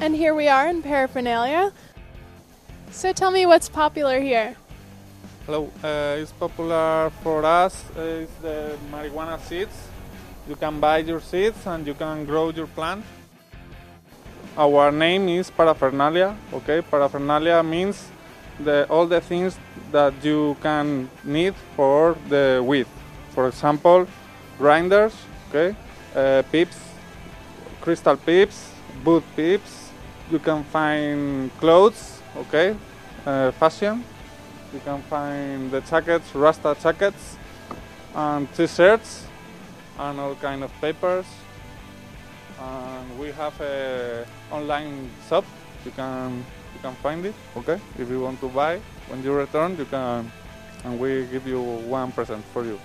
And here we are in Parafernalia. So tell me what's popular here. Hello, uh, it's popular for us uh, is the marijuana seeds. You can buy your seeds and you can grow your plant. Our name is Parafernalia. Okay, paraphernalia means the all the things that you can need for the weed. For example, grinders, okay, uh, pips, crystal pips, boot pips. You can find clothes, okay, uh, fashion. You can find the jackets, Rasta jackets, and t-shirts, and all kind of papers. And we have a online shop. You can you can find it. Okay, if you want to buy, when you return, you can, and we give you one present for you.